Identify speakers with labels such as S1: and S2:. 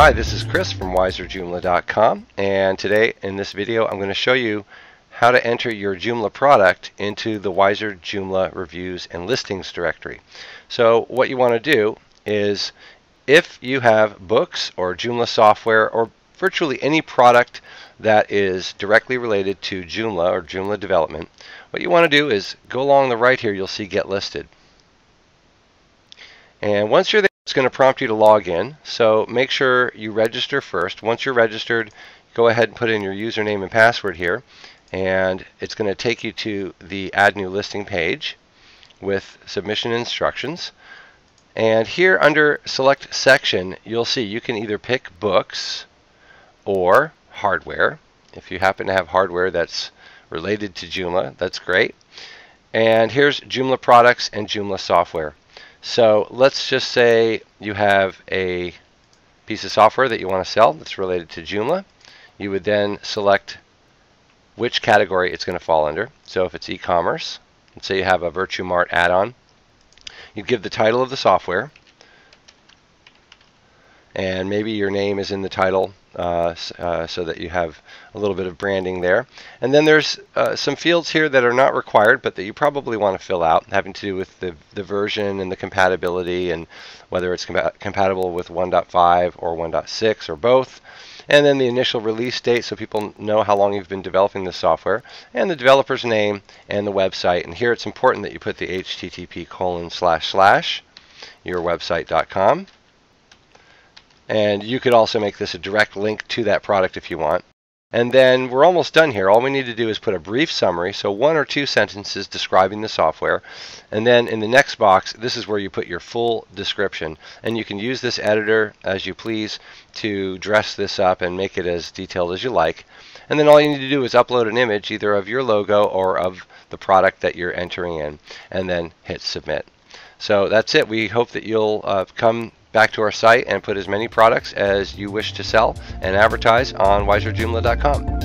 S1: Hi, this is Chris from WISRjoomla.com and today in this video I'm going to show you how to enter your Joomla product into the WISRjoomla reviews and listings directory. So what you want to do is if you have books or Joomla software or virtually any product that is directly related to Joomla or Joomla development, what you want to do is go along the right here, you'll see Get Listed. And once you're there, it's going to prompt you to log in. So make sure you register first. Once you're registered, go ahead and put in your username and password here. And it's going to take you to the Add New Listing page with submission instructions. And here under Select Section, you'll see you can either pick books or hardware. If you happen to have hardware that's related to Joomla, that's great. And here's Joomla products and Joomla software. So let's just say you have a piece of software that you want to sell that's related to Joomla. You would then select which category it's going to fall under. So if it's e-commerce, let's say you have a VirtueMart add-on, you give the title of the software, and maybe your name is in the title uh, uh, so that you have a little bit of branding there. And then there's uh, some fields here that are not required but that you probably want to fill out having to do with the, the version and the compatibility and whether it's compatible with 1.5 or 1.6 or both. And then the initial release date so people know how long you've been developing the software and the developer's name and the website. And here it's important that you put the http colon slash slash yourwebsite.com and you could also make this a direct link to that product if you want. And then we're almost done here. All we need to do is put a brief summary, so one or two sentences describing the software. And then in the next box, this is where you put your full description. And you can use this editor as you please to dress this up and make it as detailed as you like. And then all you need to do is upload an image either of your logo or of the product that you're entering in, and then hit submit. So that's it. We hope that you'll uh, come back to our site and put as many products as you wish to sell and advertise on WISRjoomla.com.